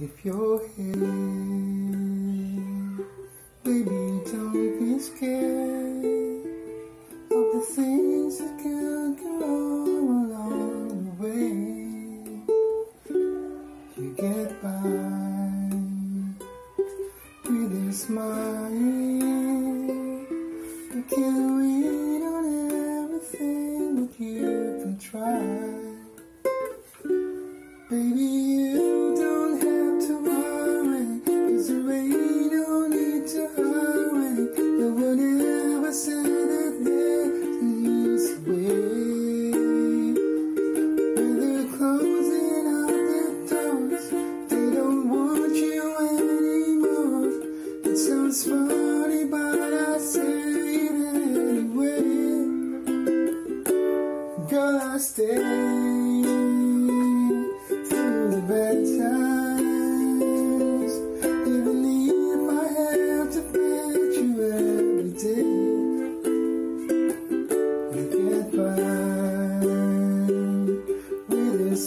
Lift your head, baby, don't be scared of the things that can go along the way. You get by with a smile, you can read on everything that you can try.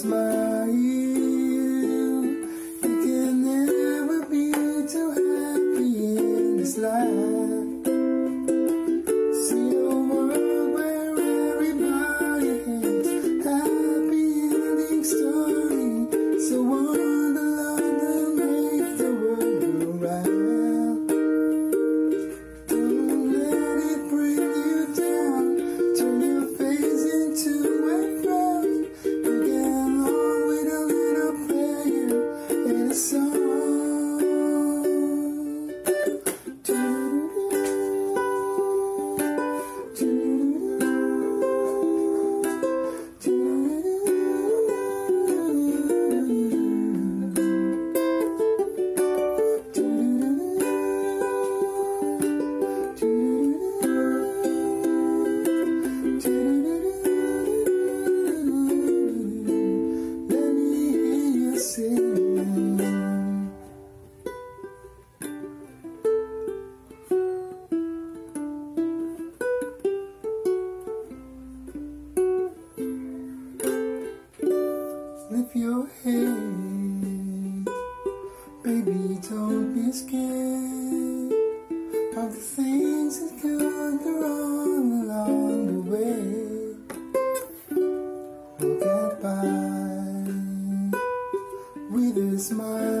smile. You can never be too happy in this life. Lift your head, baby, don't be scared of the things that come. smile.